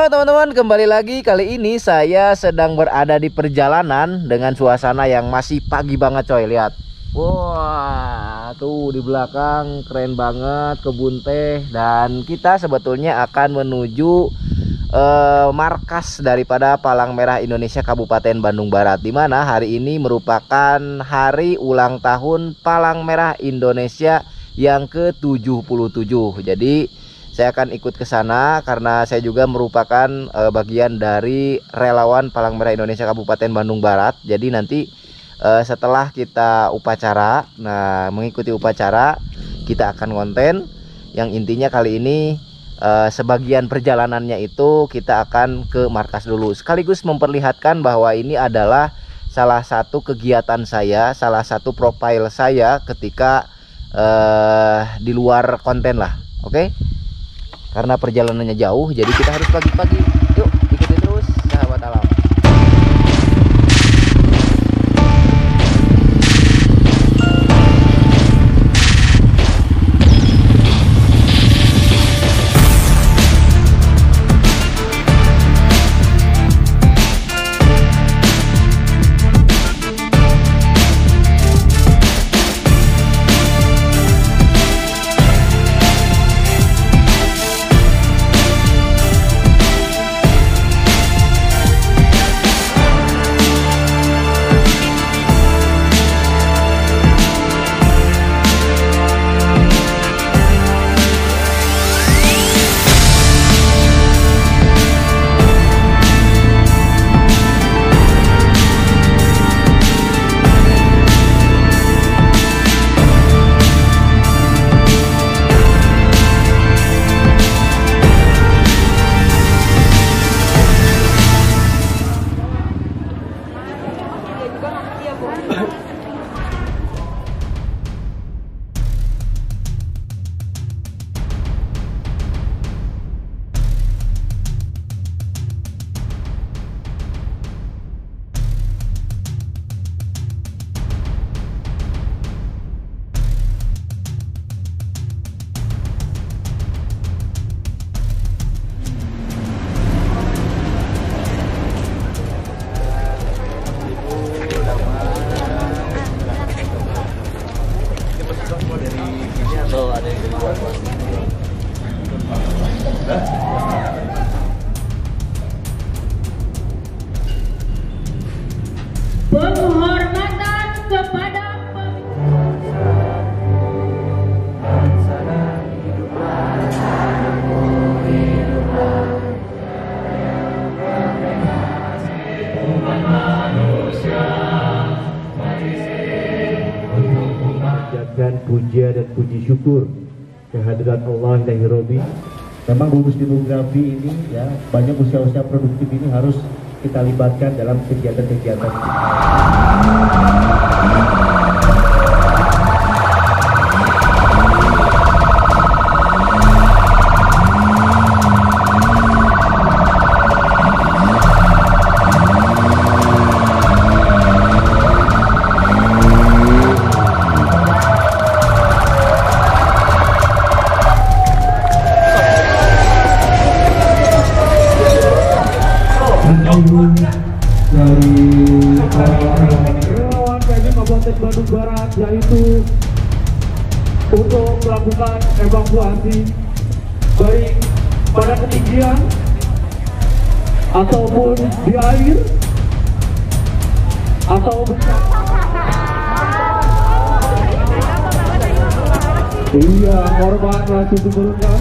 Halo teman-teman, kembali lagi. Kali ini saya sedang berada di perjalanan dengan suasana yang masih pagi banget coy, lihat. Wah, tuh di belakang keren banget kebun teh dan kita sebetulnya akan menuju eh, markas daripada Palang Merah Indonesia Kabupaten Bandung Barat di mana hari ini merupakan hari ulang tahun Palang Merah Indonesia yang ke-77. Jadi saya akan ikut ke sana karena saya juga merupakan eh, bagian dari relawan Palang Merah Indonesia Kabupaten Bandung Barat. Jadi nanti eh, setelah kita upacara, nah mengikuti upacara kita akan konten yang intinya kali ini eh, sebagian perjalanannya itu kita akan ke markas dulu sekaligus memperlihatkan bahwa ini adalah salah satu kegiatan saya, salah satu profil saya ketika di luar konten lah. Oke? Karena perjalanannya jauh jadi kita harus pagi-pagi Juga nanti. Panjatkan puja dan puji syukur kehadiran Allah ilahi Robi memang bonus demografi ini ya banyak usaha-usaha produktif ini harus kita libatkan dalam kegiatan-kegiatan api baik pada ketinggian ataupun di air atau Iya, korban langsung diturunkan.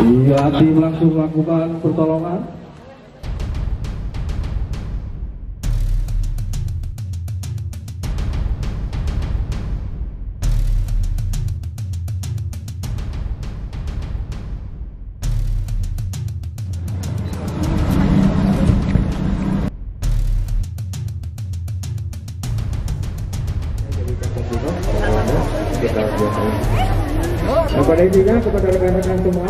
Iya, tim langsung melakukan pertolongan. Intinya, kepada rekan-rekan semua,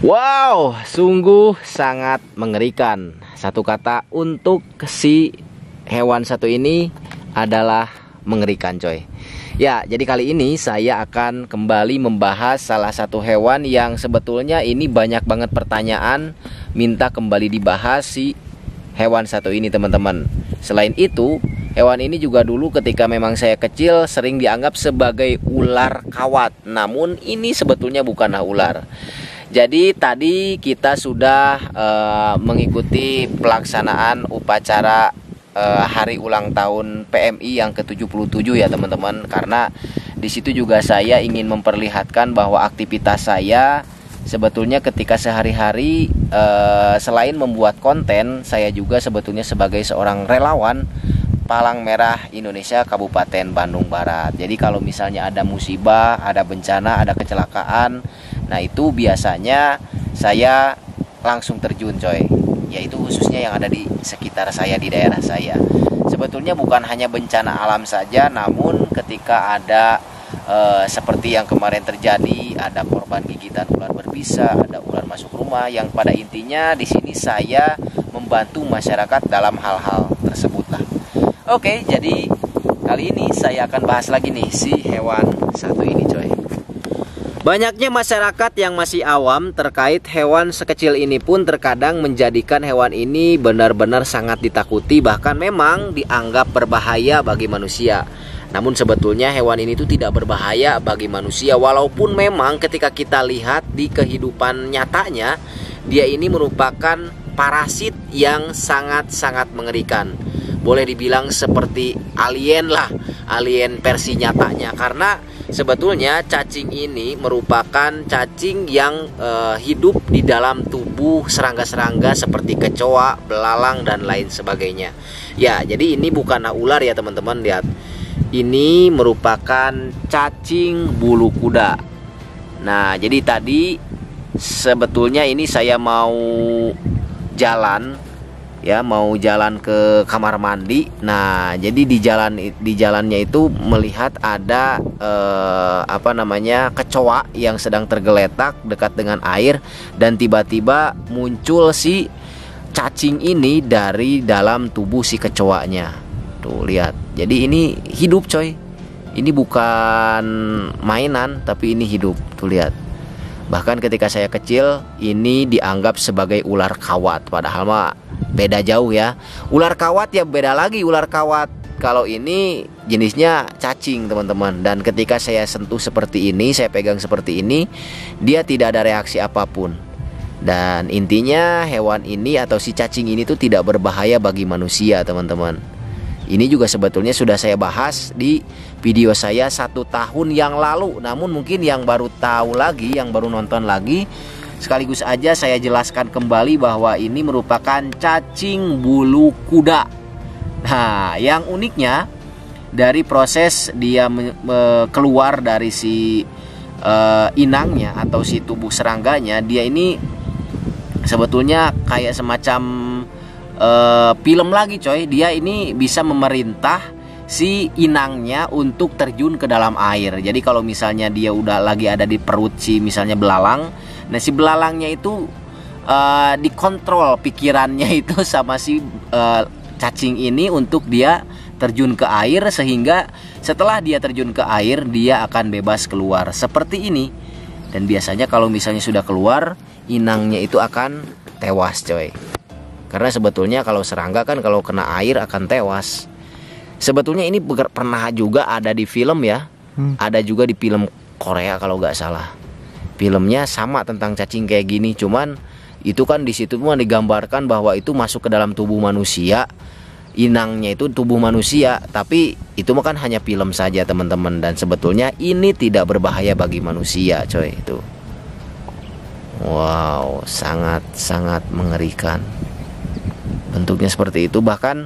Wow, sungguh sangat mengerikan. Satu kata untuk si hewan satu ini adalah mengerikan, coy. Ya, jadi kali ini saya akan kembali membahas salah satu hewan yang sebetulnya ini banyak banget pertanyaan minta kembali dibahas si hewan satu ini, teman-teman. Selain itu, hewan ini juga dulu ketika memang saya kecil sering dianggap sebagai ular kawat. Namun ini sebetulnya bukanlah ular. Jadi tadi kita sudah eh, mengikuti pelaksanaan upacara eh, hari ulang tahun PMI yang ke-77 ya teman-teman karena di situ juga saya ingin memperlihatkan bahwa aktivitas saya sebetulnya ketika sehari-hari eh, selain membuat konten saya juga sebetulnya sebagai seorang relawan Palang Merah Indonesia Kabupaten Bandung Barat. Jadi kalau misalnya ada musibah, ada bencana, ada kecelakaan, nah itu biasanya saya langsung terjun coy. Yaitu khususnya yang ada di sekitar saya di daerah saya. Sebetulnya bukan hanya bencana alam saja, namun ketika ada eh, seperti yang kemarin terjadi, ada korban gigitan ular berbisa, ada ular masuk rumah yang pada intinya di sini saya membantu masyarakat dalam hal-hal tersebut lah. Oke, jadi kali ini saya akan bahas lagi nih si hewan satu ini. Banyaknya masyarakat yang masih awam terkait hewan sekecil ini pun terkadang menjadikan hewan ini benar-benar sangat ditakuti bahkan memang dianggap berbahaya bagi manusia. Namun sebetulnya hewan ini tuh tidak berbahaya bagi manusia walaupun memang ketika kita lihat di kehidupan nyatanya dia ini merupakan parasit yang sangat-sangat mengerikan boleh dibilang seperti alien lah alien versi nyatanya karena sebetulnya cacing ini merupakan cacing yang eh, hidup di dalam tubuh serangga-serangga seperti kecoa, belalang dan lain sebagainya. Ya, jadi ini bukanlah ular ya teman-teman lihat. Ini merupakan cacing bulu kuda. Nah, jadi tadi sebetulnya ini saya mau jalan ya mau jalan ke kamar mandi. Nah, jadi di jalan di jalannya itu melihat ada eh, apa namanya kecoa yang sedang tergeletak dekat dengan air dan tiba-tiba muncul si cacing ini dari dalam tubuh si kecoanya. Tuh lihat. Jadi ini hidup coy. Ini bukan mainan tapi ini hidup. Tuh lihat. Bahkan ketika saya kecil ini dianggap sebagai ular kawat padahal mah beda jauh ya. Ular kawat ya beda lagi ular kawat. Kalau ini jenisnya cacing teman-teman dan ketika saya sentuh seperti ini, saya pegang seperti ini, dia tidak ada reaksi apa pun. Dan intinya hewan ini atau si cacing ini tuh tidak berbahaya bagi manusia teman-teman. Ini juga sebetulnya sudah saya bahas di video saya satu tahun yang lalu. Namun mungkin yang baru tahu lagi, yang baru nonton lagi, Sekaligus aja saya jelaskan kembali bahwa ini merupakan cacing bulu kuda. Nah, yang uniknya dari proses dia keluar dari si uh, inangnya atau si tubuh serangganya, dia ini sebetulnya kayak semacam uh, film lagi, coy. Dia ini bisa memerintah si inangnya untuk terjun ke dalam air. Jadi kalau misalnya dia udah lagi ada di perut si misalnya belalang, Nah si belalangnya itu uh, dikontrol pikirannya itu sama si uh, cacing ini untuk dia terjun ke air sehingga setelah dia terjun ke air dia akan bebas keluar. Seperti ini. Dan biasanya kalau misalnya sudah keluar inangnya itu akan tewas coy. Karena sebetulnya kalau serangga kan kalau kena air akan tewas. Sebetulnya ini pernah juga ada di film ya. Ada juga di film Korea kalau nggak salah filmnya sama tentang cacing kayak gini. Cuman itu kan di situ mah digambarkan bahwa itu masuk ke dalam tubuh manusia. Inangnya itu tubuh manusia. Tapi itu mah kan hanya film saja teman-teman. Dan sebetulnya ini tidak berbahaya bagi manusia coy itu. Wow sangat sangat mengerikan. Bentuknya seperti itu. Bahkan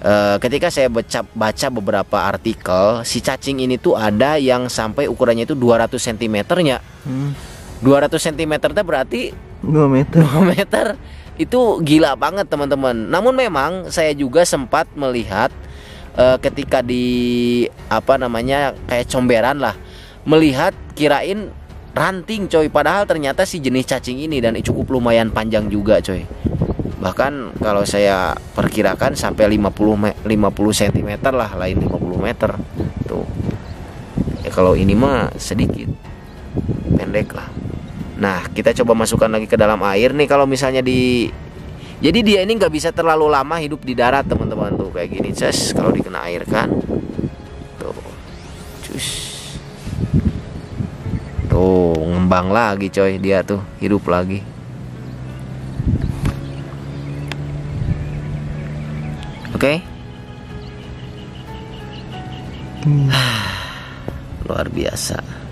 eh, ketika saya baca baca beberapa artikel si cacing ini tuh ada yang sampai ukurannya itu 200 cm nya 200 cm teh berarti 2 meter 2 meter itu gila banget teman-teman. Namun memang saya juga sempat melihat eh, ketika di apa namanya kayak comberan lah melihat kirain ranting coy padahal ternyata si jenis cacing ini dan cukup lumayan panjang juga coy. Bahkan kalau saya perkirakan sampai 50 me- 50 cm lah lain 50 meter. Tuh. Ya, kalau ini mah sedikit pendek lah. Nah, kita coba masukkan lagi ke dalam air nih kalau misalnya di Jadi dia ini nggak bisa terlalu lama hidup di darat, teman-teman tuh kayak gini. Ces, kalau dikena air kan. Tuh. Cus. Tuh, ngembang lagi coy dia tuh, hidup lagi. Oke. Luar biasa.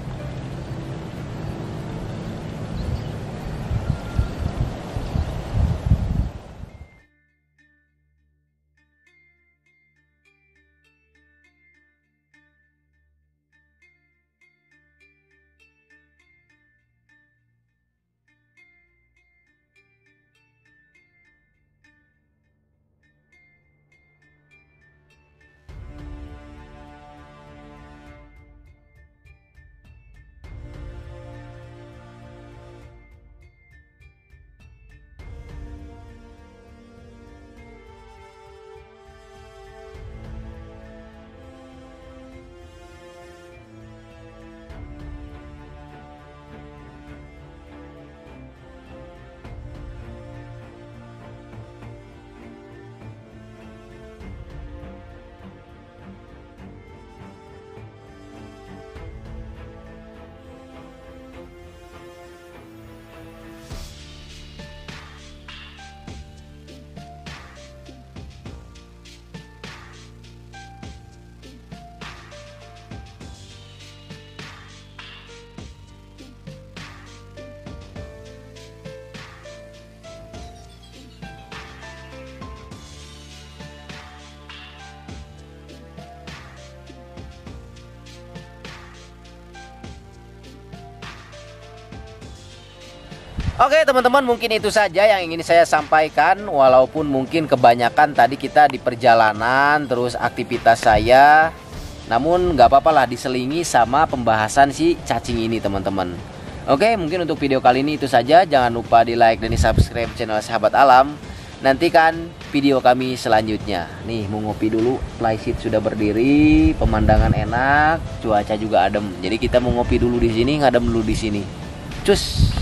Oke teman-teman mungkin itu saja yang ingin saya sampaikan. Walaupun mungkin kebanyakan tadi kita di perjalanan Terus aktivitas saya Namun nggak apa-apa lah diselingi sama pembahasan si cacing ini teman-teman. Oke mungkin untuk video kali ini itu saja. Jangan lupa di like dan di subscribe channel Sahabat Alam. Nantikan video kami selanjutnya. Nih mau ngopi dulu. Flysheet sudah berdiri Pemandangan enak Cuaca juga adem. Jadi kita mau ngopi dulu di sini Ngadem dulu di sini. Cus